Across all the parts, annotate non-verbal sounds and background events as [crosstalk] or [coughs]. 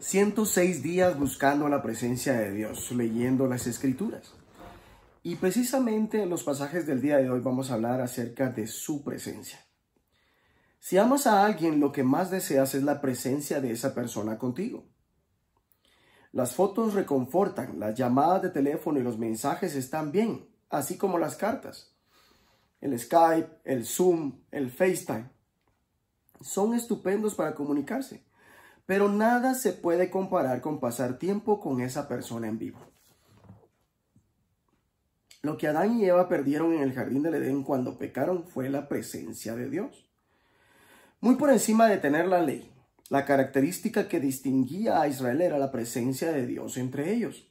106 días buscando la presencia de Dios, leyendo las escrituras. Y precisamente en los pasajes del día de hoy vamos a hablar acerca de su presencia. Si amas a alguien, lo que más deseas es la presencia de esa persona contigo. Las fotos reconfortan, las llamadas de teléfono y los mensajes están bien, así como las cartas. El Skype, el Zoom, el FaceTime. Son estupendos para comunicarse pero nada se puede comparar con pasar tiempo con esa persona en vivo. Lo que Adán y Eva perdieron en el jardín del Edén cuando pecaron fue la presencia de Dios. Muy por encima de tener la ley, la característica que distinguía a Israel era la presencia de Dios entre ellos.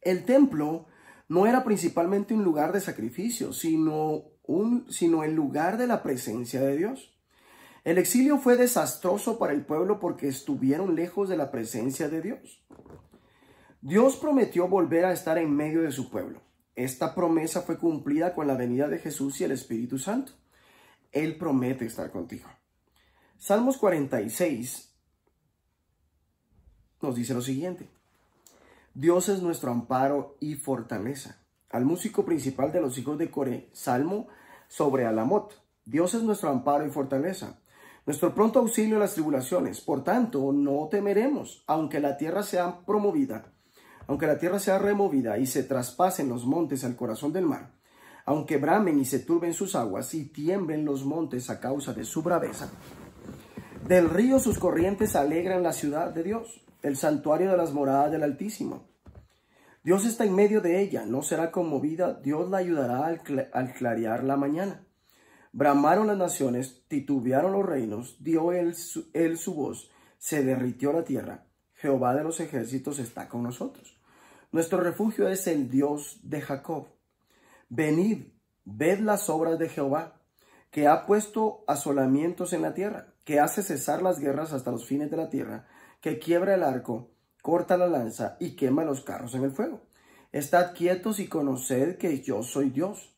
El templo no era principalmente un lugar de sacrificio, sino, un, sino el lugar de la presencia de Dios. El exilio fue desastroso para el pueblo porque estuvieron lejos de la presencia de Dios. Dios prometió volver a estar en medio de su pueblo. Esta promesa fue cumplida con la venida de Jesús y el Espíritu Santo. Él promete estar contigo. Salmos 46 nos dice lo siguiente. Dios es nuestro amparo y fortaleza. Al músico principal de los hijos de Coré, Salmo sobre Alamot. Dios es nuestro amparo y fortaleza nuestro pronto auxilio en las tribulaciones. Por tanto, no temeremos, aunque la tierra sea promovida, aunque la tierra sea removida y se traspasen los montes al corazón del mar, aunque bramen y se turben sus aguas y tiemblen los montes a causa de su braveza. Del río sus corrientes alegran la ciudad de Dios, el santuario de las moradas del Altísimo. Dios está en medio de ella, no será conmovida, Dios la ayudará al, al clarear la mañana. Bramaron las naciones, titubearon los reinos, dio él su, voz, se derritió la tierra. Jehová de los ejércitos está con nosotros. Nuestro refugio es el Dios de Jacob. Venid, ved las obras de Jehová, que ha puesto asolamientos en la tierra, que hace cesar las guerras hasta los fines de la tierra, que quiebra el arco, corta la lanza y quema los carros en el fuego. Estad quietos y conoced que yo soy Dios.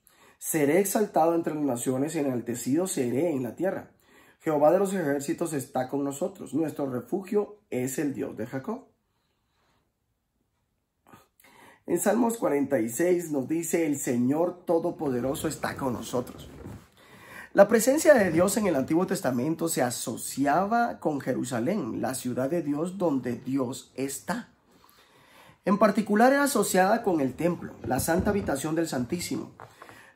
Seré exaltado entre las naciones y enaltecido seré en la tierra. Jehová de los ejércitos está con nosotros. Nuestro refugio es el Dios de Jacob. En Salmos 46 nos dice, el Señor Todopoderoso está con nosotros. La presencia de Dios en el Antiguo Testamento se asociaba con Jerusalén, la ciudad de Dios donde Dios está. En particular era asociada con el templo, la santa habitación del Santísimo.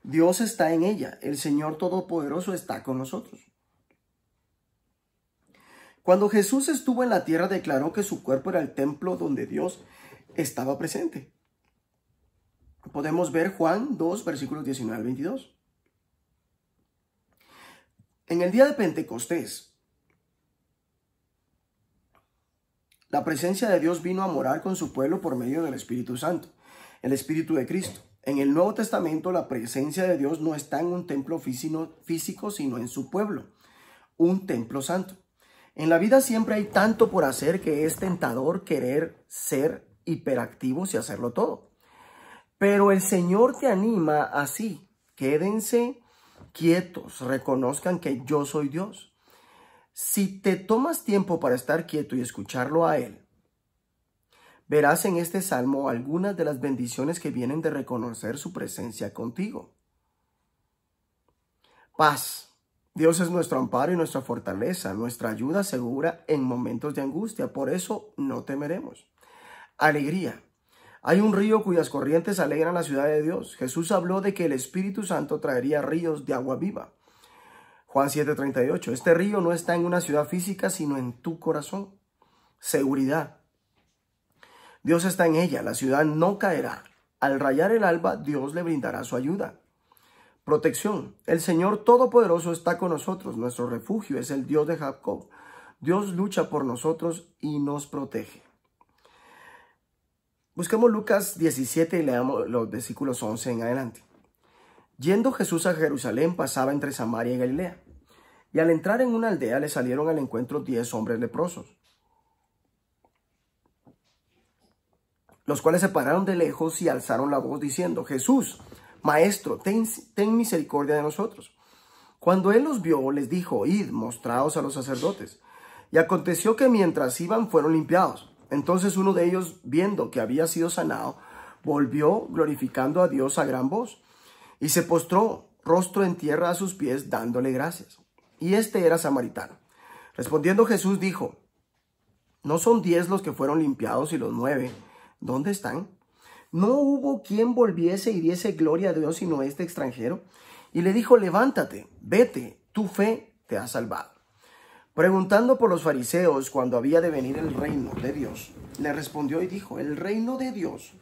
Dios está en ella, el Señor Todopoderoso está con nosotros. Cuando Jesús estuvo en la tierra declaró que su cuerpo era el templo donde Dios estaba presente. Podemos ver Juan 2, versículos 19 al 22. En el día de Pentecostés, la presencia de Dios vino a morar con su pueblo por medio del Espíritu Santo, el Espíritu de Cristo. En el Nuevo Testamento la presencia de Dios no está en un templo físico, sino en su pueblo, un templo santo. En la vida siempre hay tanto por hacer que es tentador querer ser hiperactivos y hacerlo todo. Pero el Señor te anima así. Quédense quietos, reconozcan que yo soy Dios. Si te tomas tiempo para estar quieto y escucharlo a Él, Verás en este salmo algunas de las bendiciones que vienen de reconocer su presencia contigo. Paz. Dios es nuestro amparo y nuestra fortaleza, nuestra ayuda segura en momentos de angustia. Por eso no temeremos. Alegría. Hay un río cuyas corrientes alegran la ciudad de Dios. Jesús habló de que el Espíritu Santo traería ríos de agua viva. Juan 7:38. Este río no está en una ciudad física, sino en tu corazón. Seguridad. Dios está en ella, la ciudad no caerá. Al rayar el alba, Dios le brindará su ayuda. Protección. El Señor Todopoderoso está con nosotros. Nuestro refugio es el Dios de Jacob. Dios lucha por nosotros y nos protege. Busquemos Lucas 17 y leamos los versículos 11 en adelante. Yendo Jesús a Jerusalén, pasaba entre Samaria y Galilea. Y al entrar en una aldea le salieron al encuentro diez hombres leprosos los cuales se pararon de lejos y alzaron la voz diciendo, Jesús, Maestro, ten, misericordia de nosotros. Cuando él los vio, les dijo, id, mostraos a los sacerdotes. Y aconteció que mientras iban fueron limpiados. Entonces uno de ellos, viendo que había sido sanado, volvió glorificando a Dios a gran voz y se postró rostro en tierra a sus pies dándole gracias. Y este era samaritano. Respondiendo Jesús dijo, ¿no son diez los que fueron limpiados y los nueve? ¿Dónde están? ¿No hubo quien volviese y diese gloria a Dios sino este extranjero? Y le dijo, levántate, vete, tu fe te ha salvado. Preguntando por los fariseos cuando había de venir el reino de Dios, le respondió y dijo, el reino de Dios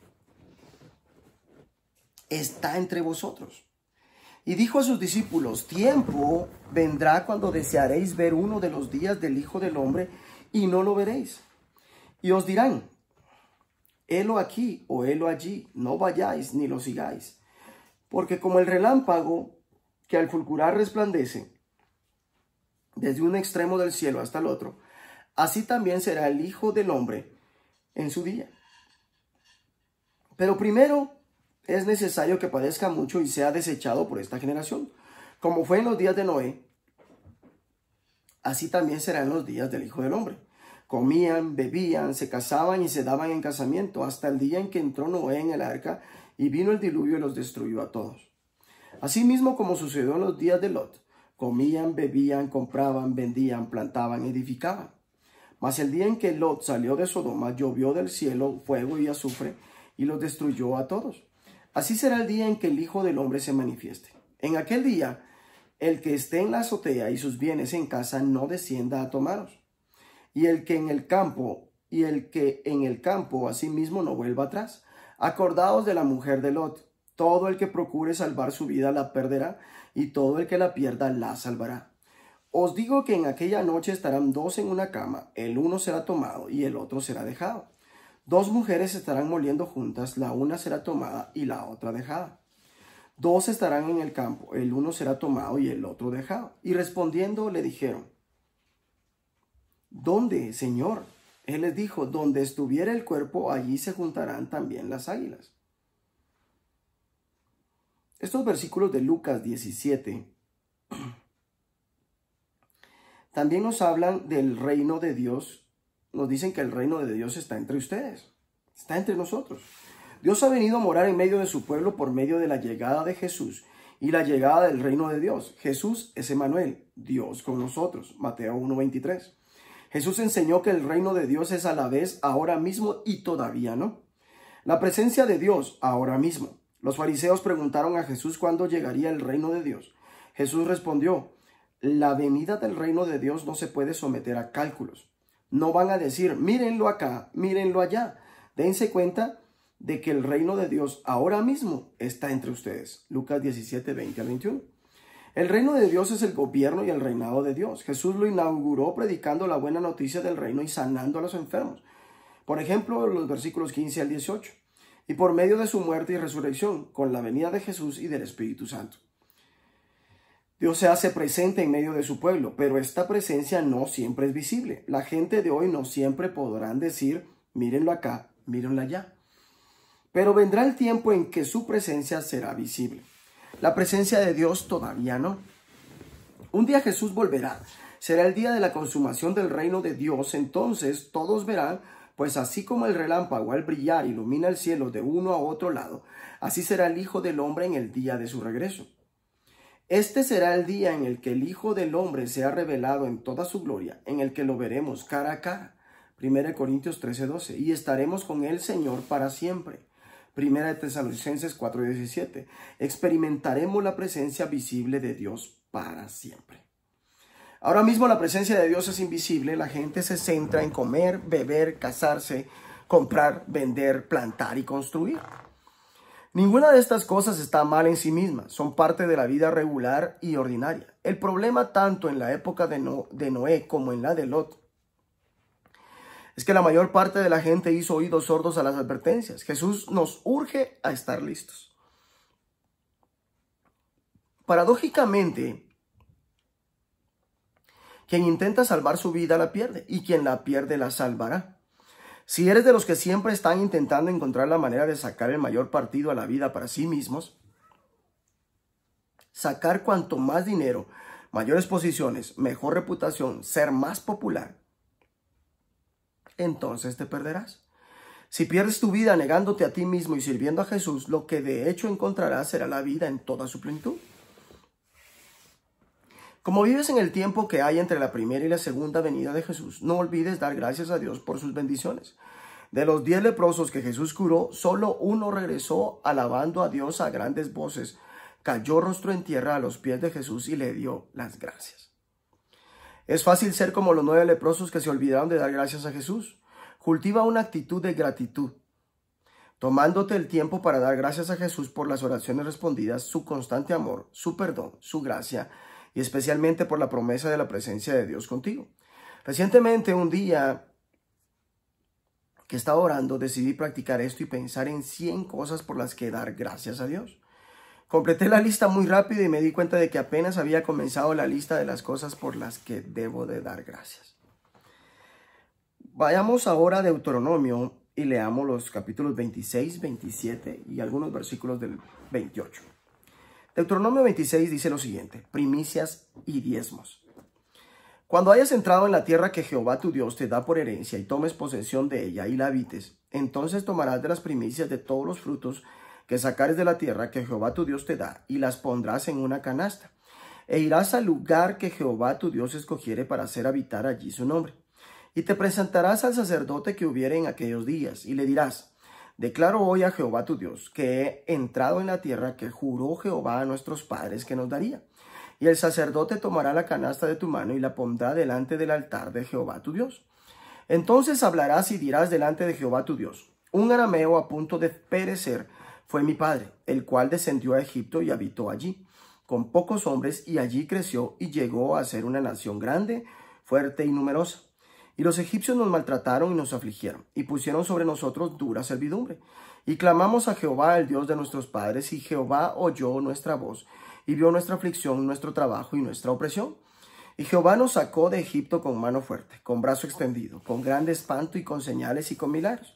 está entre vosotros. Y dijo a sus discípulos, tiempo vendrá cuando desearéis ver uno de los días del Hijo del Hombre y no lo veréis. Y os dirán, helo aquí o helo allí, no vayáis ni lo sigáis. Porque como el relámpago que al fulgurar resplandece desde un extremo del cielo hasta el otro, así también será el Hijo del Hombre en su día. Pero primero es necesario que padezca mucho y sea desechado por esta generación. Como fue en los días de Noé, así también será en los días del Hijo del Hombre. Comían, bebían, se casaban y se daban en casamiento hasta el día en que entró Noé en el arca y vino el diluvio y los destruyó a todos. Asimismo como sucedió en los días de Lot, comían, bebían, compraban, vendían, plantaban, edificaban. Mas el día en que Lot salió de Sodoma, llovió del cielo fuego y azufre y los destruyó a todos. Así será el día en que el Hijo del Hombre se manifieste. En aquel día, el que esté en la azotea y sus bienes en casa no descienda a tomaros. Y el que en el campo, y el que en el campo asimismo no vuelva atrás. Acordaos de la mujer de Lot. Todo el que procure salvar su vida la perderá, y todo el que la pierda la salvará. Os digo que en aquella noche estarán dos en una cama, el uno será tomado y el otro será dejado. Dos mujeres estarán moliendo juntas, la una será tomada y la otra dejada. Dos estarán en el campo, el uno será tomado y el otro dejado. Y respondiendo le dijeron, ¿Dónde, Señor? Él les dijo, donde estuviera el cuerpo, allí se juntarán también las águilas. Estos versículos de Lucas 17 [clears throat] también nos hablan del reino de Dios nos dicen que el reino de Dios está entre ustedes, está entre nosotros. Dios ha venido a morar en medio de su pueblo por medio de la llegada de Jesús y la llegada del reino de Dios. Jesús es Emanuel, Dios con nosotros. Mateo 1.23. Jesús enseñó que el reino de Dios es a la vez ahora mismo y todavía no. La presencia de Dios ahora mismo. Los fariseos preguntaron a Jesús cuándo llegaría el reino de Dios. Jesús respondió, la venida del reino de Dios no se puede someter a cálculos. No van a decir, mírenlo acá, mírenlo allá. Dense cuenta de que el reino de Dios ahora mismo está entre ustedes. Lucas 17, 20 al 21. El reino de Dios es el gobierno y el reinado de Dios. Jesús lo inauguró predicando la buena noticia del reino y sanando a los enfermos. Por ejemplo, los versículos 15 al 18. Y por medio de su muerte y resurrección, con la venida de Jesús y del Espíritu Santo. Dios se hace presente en medio de su pueblo, pero esta presencia no siempre es visible. La gente de hoy no siempre podrán decir, mírenlo acá, mírenlo allá. Pero vendrá el tiempo en que su presencia será visible. La presencia de Dios todavía no. Un día Jesús volverá. Será el día de la consumación del reino de Dios. Entonces todos verán, pues así como el relámpago al brillar ilumina el cielo de uno a otro lado, así será el Hijo del Hombre en el día de su regreso. Este será el día en el que el Hijo del Hombre sea revelado en toda su gloria, en el que lo veremos cara a cara. 1 Corintios 13:12. Y estaremos con el Señor para siempre. 1 Tesalonicenses 4:17. Experimentaremos la presencia visible de Dios para siempre. Ahora mismo la presencia de Dios es invisible. La gente se centra en comer, beber, casarse, comprar, vender, plantar y construir. Ninguna de estas cosas está mal en sí misma, son parte de la vida regular y ordinaria. El problema tanto en la época de, Noé como en la de Lot es que la mayor parte de la gente hizo oídos sordos a las advertencias. Jesús nos urge a estar listos. Paradójicamente, quien intenta salvar su vida la pierde y quien la pierde la salvará. Si eres de los que siempre están intentando encontrar la manera de sacar el mayor partido a la vida para sí mismos, sacar cuanto más dinero, mayores posiciones, mejor reputación, ser más popular, entonces te perderás. Si pierdes tu vida negándote a ti mismo y sirviendo a Jesús, lo que de hecho encontrarás será la vida en toda su plenitud. Como vives en el tiempo que hay entre la primera y la segunda venida de Jesús, no olvides dar gracias a Dios por sus bendiciones. De los diez leprosos que Jesús curó, solo uno regresó alabando a Dios a grandes voces, cayó rostro en tierra a los pies de Jesús y le dio las gracias. Es fácil ser como los nueve leprosos que se olvidaron de dar gracias a Jesús. Cultiva una actitud de gratitud, tomándote el tiempo para dar gracias a Jesús por las oraciones respondidas, su constante amor, su perdón, su gracia y especialmente por la promesa de la presencia de Dios contigo. Recientemente, un día que estaba orando, decidí practicar esto y pensar en 100 cosas por las que dar gracias a Dios. Completé la lista muy rápido y me di cuenta de que apenas había comenzado la lista de las cosas por las que debo de dar gracias. Vayamos ahora a Deuteronomio y leamos los capítulos 26, 27 y algunos versículos del 28. Deuteronomio 26 dice lo siguiente, primicias y diezmos. Cuando hayas entrado en la tierra que Jehová tu Dios te da por herencia y tomes posesión de ella y la habites, entonces tomarás de las primicias de todos los frutos que sacares de la tierra que Jehová tu Dios te da y las pondrás en una canasta. E irás al lugar que Jehová tu Dios escogiere para hacer habitar allí su nombre. Y te presentarás al sacerdote que hubiere en aquellos días y le dirás, Declaro hoy a Jehová tu Dios que he entrado en la tierra que juró Jehová a nuestros padres que nos daría. Y el sacerdote tomará la canasta de tu mano y la pondrá delante del altar de Jehová tu Dios. Entonces hablarás y dirás delante de Jehová tu Dios, un arameo a punto de perecer fue mi padre, el cual descendió a Egipto y habitó allí, con pocos hombres, y allí creció y llegó a ser una nación grande, fuerte y numerosa. Y los egipcios nos maltrataron y nos afligieron, y pusieron sobre nosotros dura servidumbre. Y clamamos a Jehová, el Dios de nuestros padres, y Jehová oyó nuestra voz, y vio nuestra aflicción, nuestro trabajo y nuestra opresión. Y Jehová nos sacó de Egipto con mano fuerte, con brazo extendido, con grande espanto y con señales y con milagros.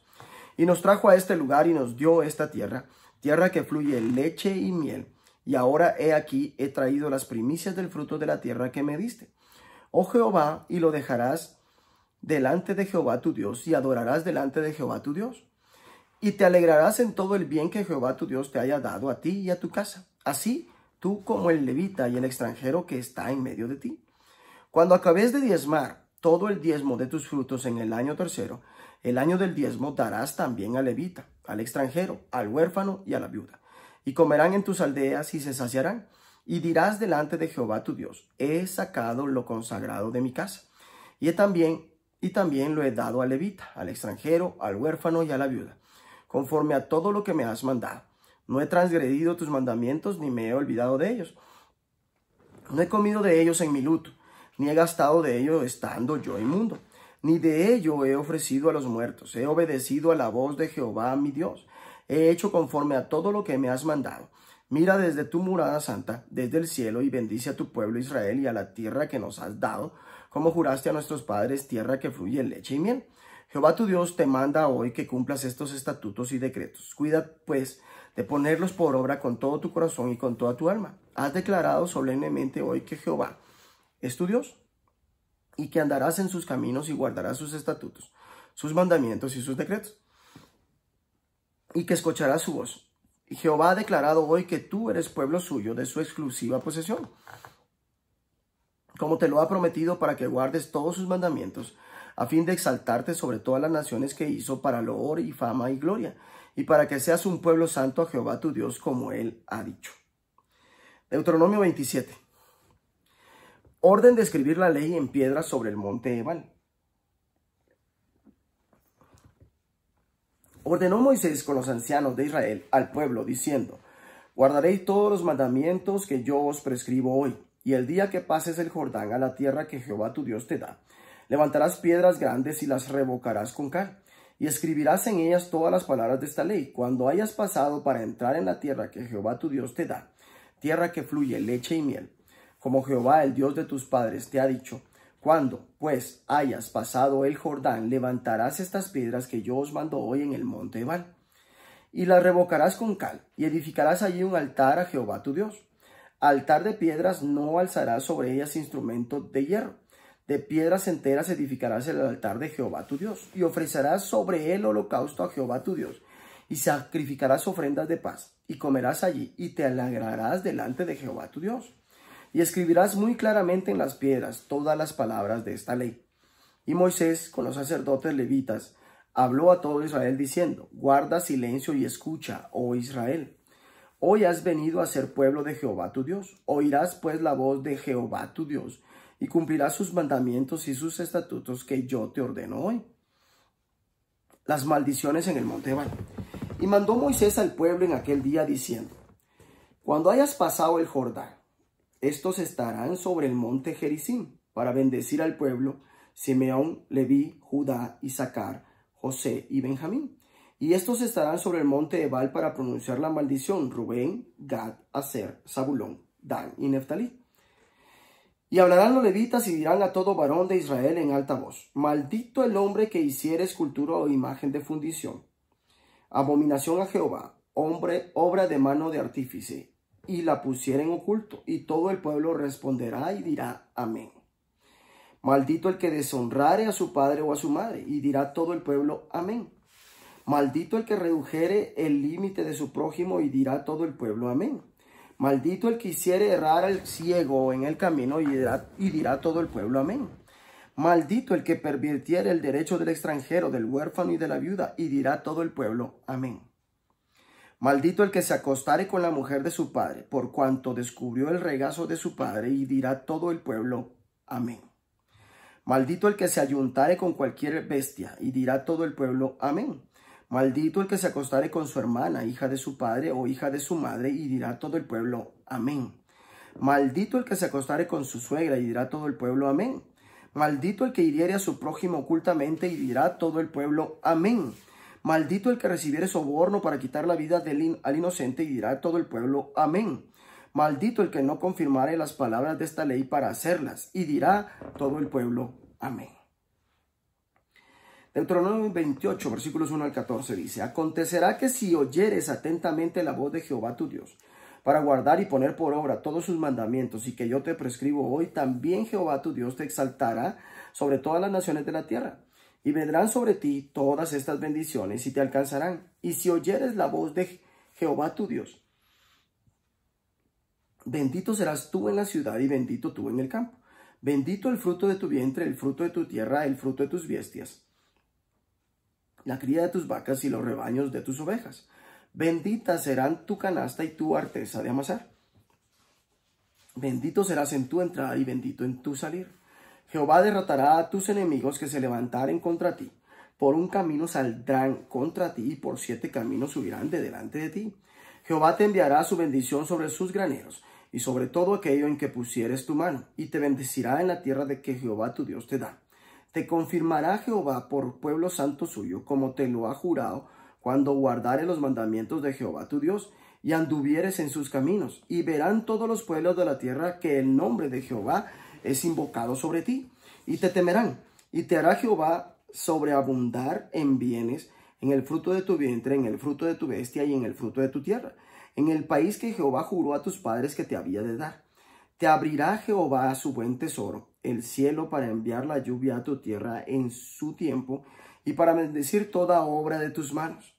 Y nos trajo a este lugar y nos dio esta tierra, tierra que fluye leche y miel. Y ahora he aquí, he traído las primicias del fruto de la tierra que me diste. Oh Jehová, y lo dejarás delante de Jehová tu Dios y adorarás delante de Jehová tu Dios. Y te alegrarás en todo el bien que Jehová tu Dios te haya dado a ti y a tu casa, así tú como el levita y el extranjero que está en medio de ti. Cuando acabes de diezmar todo el diezmo de tus frutos en el año tercero, el año del diezmo darás también al levita, al extranjero, al huérfano y a la viuda. Y comerán en tus aldeas y se saciarán. Y dirás delante de Jehová tu Dios, he sacado lo consagrado de mi casa. Y también y también lo he dado al levita, al extranjero, al huérfano y a la viuda, conforme a todo lo que me has mandado. No he transgredido tus mandamientos ni me he olvidado de ellos. No he comido de ellos en mi luto, ni he gastado de ellos estando yo inmundo, ni de ello he ofrecido a los muertos. He obedecido a la voz de Jehová mi Dios. He hecho conforme a todo lo que me has mandado. Mira desde tu murada santa, desde el cielo, y bendice a tu pueblo Israel y a la tierra que nos has dado como juraste a nuestros padres, tierra que fluye leche y miel. Jehová tu Dios te manda hoy que cumplas estos estatutos y decretos. Cuida, pues, de ponerlos por obra con todo tu corazón y con toda tu alma. Has declarado solemnemente hoy que Jehová es tu Dios y que andarás en sus caminos y guardarás sus estatutos, sus mandamientos y sus decretos, y que escucharás su voz. Jehová ha declarado hoy que tú eres pueblo suyo de su exclusiva posesión como te lo ha prometido para que guardes todos sus mandamientos, a fin de exaltarte sobre todas las naciones que hizo para loor y fama y gloria, y para que seas un pueblo santo a Jehová tu Dios, como él ha dicho. Deuteronomio 27. Orden de escribir la ley en piedra sobre el monte Ebal. Ordenó Moisés con los ancianos de Israel al pueblo, diciendo, Guardaréis todos los mandamientos que yo os prescribo hoy y el día que pases el Jordán a la tierra que Jehová tu Dios te da, levantarás piedras grandes y las revocarás con cal, y escribirás en ellas todas las palabras de esta ley. Cuando hayas pasado para entrar en la tierra que Jehová tu Dios te da, tierra que fluye leche y miel, como Jehová el Dios de tus padres te ha dicho, cuando, pues, hayas pasado el Jordán, levantarás estas piedras que yo os mando hoy en el monte Ebal, y las revocarás con cal, y edificarás allí un altar a Jehová tu Dios Altar de piedras no alzarás sobre ellas instrumentos de hierro. De piedras enteras edificarás el altar de Jehová tu Dios, y ofrecerás sobre él holocausto a Jehová tu Dios, y sacrificarás ofrendas de paz, y comerás allí, y te alegrarás delante de Jehová tu Dios. Y escribirás muy claramente en las piedras todas las palabras de esta ley. Y Moisés, con los sacerdotes levitas, habló a todo Israel diciendo, Guarda silencio y escucha, oh Israel. Hoy has venido a ser pueblo de Jehová tu Dios. Oirás pues la voz de Jehová tu Dios y cumplirás sus mandamientos y sus estatutos que yo te ordeno hoy. Las maldiciones en el monte Ebal. Y mandó Moisés al pueblo en aquel día diciendo, Cuando hayas pasado el Jordán, estos estarán sobre el monte Jericín para bendecir al pueblo, Simeón, Leví, Judá, Isaacar, José y Benjamín. Y estos estarán sobre el monte Ebal para pronunciar la maldición, Rubén, Gad, Aser, Zabulón, Dan y Neftalí. Y hablarán los levitas y dirán a todo varón de Israel en alta voz, maldito el hombre que hiciere escultura o imagen de fundición, abominación a Jehová, hombre, obra de mano de artífice, y la pusiera en oculto, y todo el pueblo responderá y dirá amén. Maldito el que deshonrare a su padre o a su madre, y dirá todo el pueblo amén. Maldito el que redujere el límite de su prójimo, y dirá todo el pueblo amén. Maldito el que hiciere errar al ciego en el camino y dirá, y dirá todo el pueblo amén. Maldito el que pervirtiere el derecho del extranjero, del huérfano y de la viuda, y dirá todo el pueblo amén. Maldito el que se acostare con la mujer de su padre, por cuanto descubrió el regazo de su padre, y dirá todo el pueblo amén. Maldito el que se ayuntare con cualquier bestia, y dirá todo el pueblo amén. Maldito el que se acostare con su hermana, hija de su padre o hija de su madre, y dirá todo el pueblo, amén. Maldito el que se acostare con su suegra, y dirá todo el pueblo, amén. Maldito el que hiriere a su prójimo ocultamente, y dirá todo el pueblo, amén. Maldito el que recibiere soborno para quitar la vida del al inocente, y dirá todo el pueblo, amén. Maldito el que no confirmare las palabras de esta ley para hacerlas, y dirá todo el pueblo, amén. Deuteronomio 28, versículos 1 al 14 dice, Acontecerá que si oyeres atentamente la voz de Jehová tu Dios, para guardar y poner por obra todos sus mandamientos y que yo te prescribo hoy, también Jehová tu Dios te exaltará sobre todas las naciones de la tierra. Y vendrán sobre ti todas estas bendiciones y te alcanzarán. Y si oyeres la voz de Jehová tu Dios, bendito serás tú en la ciudad y bendito tú en el campo. Bendito el fruto de tu vientre, el fruto de tu tierra, el fruto de tus bestias la cría de tus vacas y los rebaños de tus ovejas. Bendita serán tu canasta y tu arteza de amasar. Bendito serás en tu entrada y bendito en tu salir. Jehová derrotará a tus enemigos que se levantaren contra ti. Por un camino saldrán contra ti y por siete caminos subirán de delante de ti. Jehová te enviará su bendición sobre sus graneros y sobre todo aquello en que pusieres tu mano, y te bendecirá en la tierra de que Jehová tu Dios te da te confirmará Jehová por pueblo santo suyo, como te lo ha jurado, cuando guardare los mandamientos de Jehová tu Dios, y anduvieres en sus caminos, y verán todos los pueblos de la tierra que el nombre de Jehová es invocado sobre ti, y te temerán, y te hará Jehová sobreabundar en bienes, en el fruto de tu vientre, en el fruto de tu bestia y en el fruto de tu tierra, en el país que Jehová juró a tus padres que te había de dar. Te abrirá Jehová su buen tesoro, el cielo para enviar la lluvia a tu tierra en su tiempo y para bendecir toda obra de tus manos.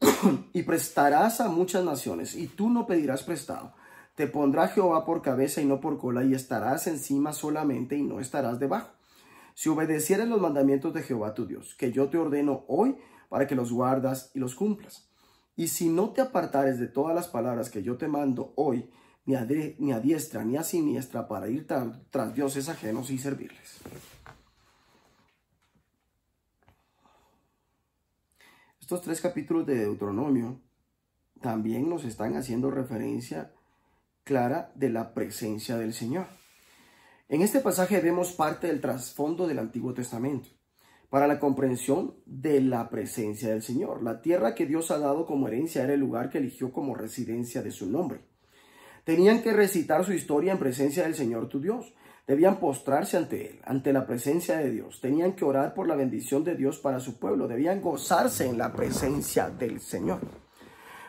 [coughs] y prestarás a muchas naciones, y tú no pedirás prestado. Te pondrá Jehová por cabeza y no por cola, y estarás encima solamente y no estarás debajo. Si obedecieres los mandamientos de Jehová tu Dios, que yo te ordeno hoy, para que los guardas y los cumplas. Y si no te apartares de todas las palabras que yo te mando hoy, ni a, ni a diestra ni a siniestra para ir tras dioses ajenos y servirles. Estos tres capítulos de Deuteronomio también nos están haciendo referencia clara de la presencia del Señor. En este pasaje vemos parte del trasfondo del Antiguo Testamento para la comprensión de la presencia del Señor. La tierra que Dios ha dado como herencia era el lugar que eligió como residencia de su nombre. Tenían que recitar su historia en presencia del Señor tu Dios. Debían postrarse ante Él, ante la presencia de Dios. Tenían que orar por la bendición de Dios para su pueblo. Debían gozarse en la presencia del Señor.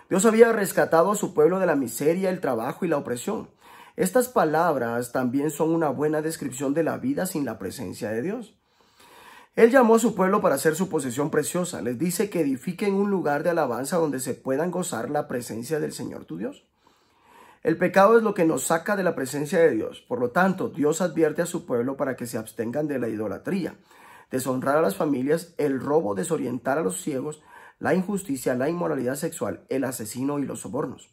Dios había rescatado a su pueblo de la miseria, el trabajo y la opresión. Estas palabras también son una buena descripción de la vida sin la presencia de Dios. Él llamó a su pueblo para hacer su posesión preciosa. Les dice que edifiquen un lugar de alabanza donde se puedan gozar la presencia del Señor tu Dios. El pecado es lo que nos saca de la presencia de Dios. Por lo tanto, Dios advierte a su pueblo para que se abstengan de la idolatría, deshonrar a las familias, el robo, desorientar a los ciegos, la injusticia, la inmoralidad sexual, el asesino y los sobornos.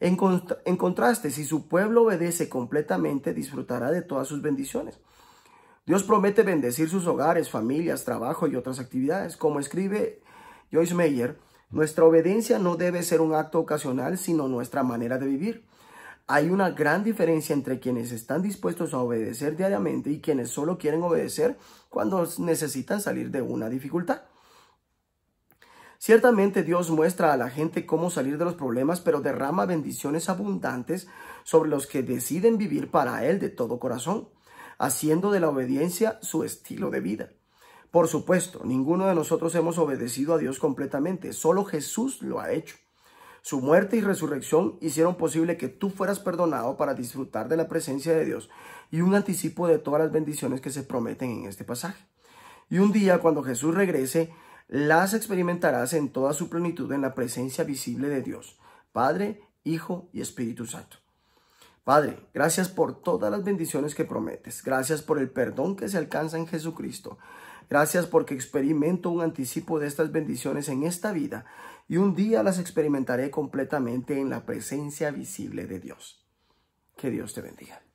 En, contraste, si su pueblo obedece completamente, disfrutará de todas sus bendiciones. Dios promete bendecir sus hogares, familias, trabajo y otras actividades. Como escribe Joyce Meyer, nuestra obediencia no debe ser un acto ocasional, sino nuestra manera de vivir. Hay una gran diferencia entre quienes están dispuestos a obedecer diariamente y quienes solo quieren obedecer cuando necesitan salir de una dificultad. Ciertamente Dios muestra a la gente cómo salir de los problemas, pero derrama bendiciones abundantes sobre los que deciden vivir para Él de todo corazón, haciendo de la obediencia su estilo de vida. Por supuesto, ninguno de nosotros hemos obedecido a Dios completamente, solo Jesús lo ha hecho. Su muerte y resurrección hicieron posible que tú fueras perdonado para disfrutar de la presencia de Dios y un anticipo de todas las bendiciones que se prometen en este pasaje. Y un día, cuando Jesús regrese, las experimentarás en toda su plenitud en la presencia visible de Dios, Padre, Hijo y Espíritu Santo. Padre, gracias por todas las bendiciones que prometes. Gracias por el perdón que se alcanza en Jesucristo. Gracias porque experimento un anticipo de estas bendiciones en esta vida y un día las experimentaré completamente en la presencia visible de Dios. Que Dios te bendiga.